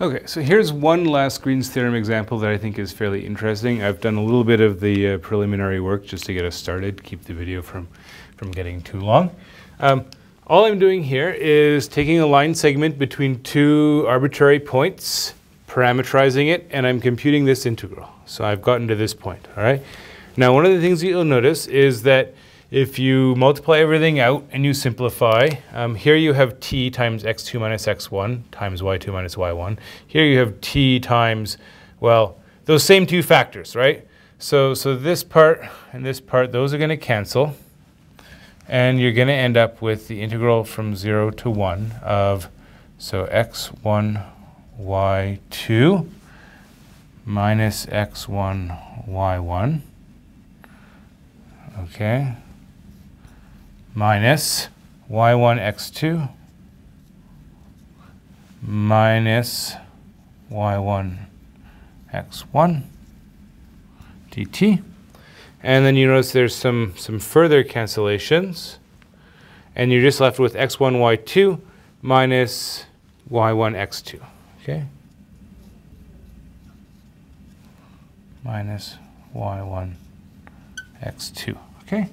Okay, so here's one last Green's theorem example that I think is fairly interesting. I've done a little bit of the uh, preliminary work just to get us started, keep the video from, from getting too long. Um, all I'm doing here is taking a line segment between two arbitrary points, parameterizing it, and I'm computing this integral. So I've gotten to this point, all right? Now, one of the things that you'll notice is that if you multiply everything out and you simplify, um, here you have t times x2 minus x1 times y2 minus y1. Here you have t times, well, those same two factors, right? So, so this part and this part, those are going to cancel. And you're going to end up with the integral from 0 to 1 of, so x1, y2 minus x1, y1. Okay minus y1 x2 minus y1 x1 dt. And then you notice there's some, some further cancellations. And you're just left with x1, y2 minus y1, x2. Okay? Minus y1, x2. Okay?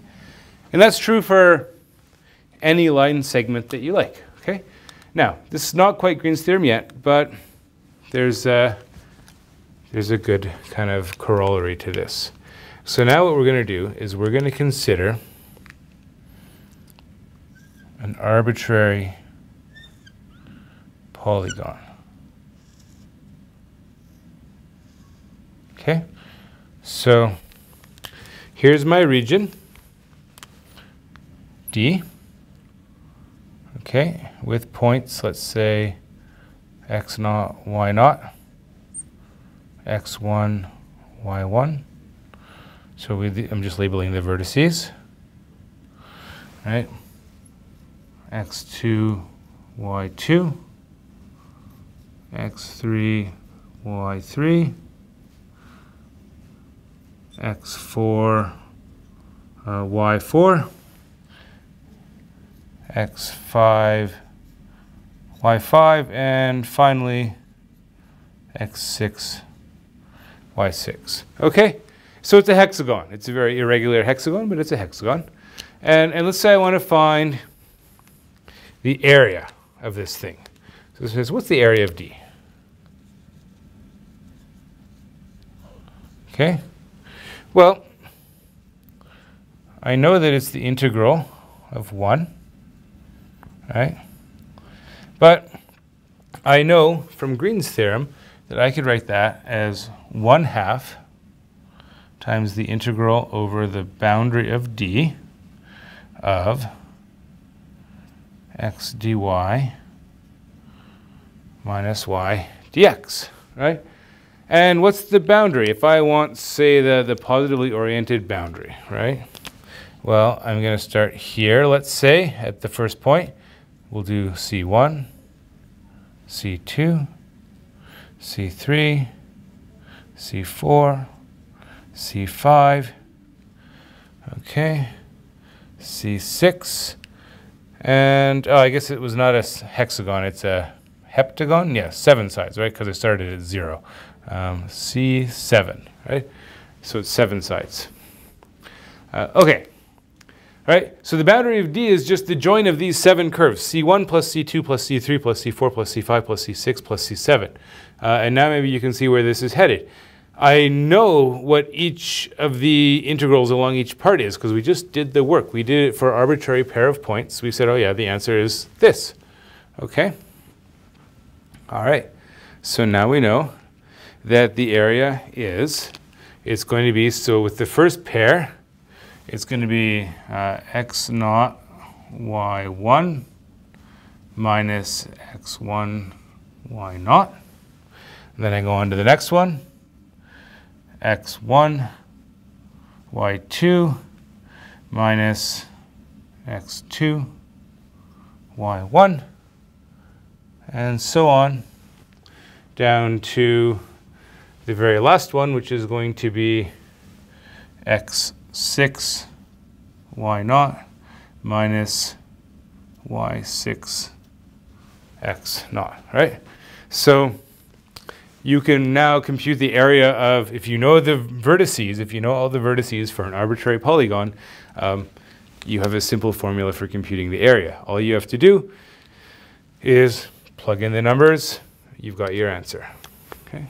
And that's true for any line segment that you like, okay? Now, this is not quite Green's theorem yet, but there's a, there's a good kind of corollary to this. So now what we're going to do is we're going to consider an arbitrary polygon. Okay, so here's my region, D okay, with points, let's say x naught, y naught, x1, y1. So we, I'm just labeling the vertices, right? x2, y2, x3, y3, x4, uh, y4, x5, y5, and finally x6, y6. Okay, so it's a hexagon. It's a very irregular hexagon, but it's a hexagon. And, and let's say I want to find the area of this thing. So it says, what's the area of D? Okay, well, I know that it's the integral of 1 right? But I know from Green's theorem that I could write that as 1 half times the integral over the boundary of D of x dy minus y dx, right? And what's the boundary? If I want, say, the, the positively oriented boundary, right? Well, I'm going to start here, let's say, at the first point. We'll do C1, C2, C3, C4, C5, okay, C6, and oh, I guess it was not a hexagon, it's a heptagon? Yeah, seven sides, right? Because it started at zero. Um, C7, right? So it's seven sides. Uh, okay, right? So the boundary of D is just the join of these seven curves, C1 plus C2 plus C3 plus C4 plus C5 plus C6 plus C7. Uh, and now maybe you can see where this is headed. I know what each of the integrals along each part is because we just did the work. We did it for arbitrary pair of points. We said, oh yeah, the answer is this. Okay? All right. So now we know that the area is, it's going to be, so with the first pair, it's going to be uh, x naught y1 minus x1 y naught. Then I go on to the next one, x1 y2 minus x2 y1 and so on down to the very last one which is going to be x 6 y naught minus y6 x naught, right? So you can now compute the area of, if you know the vertices, if you know all the vertices for an arbitrary polygon, um, you have a simple formula for computing the area. All you have to do is plug in the numbers, you've got your answer. Okay.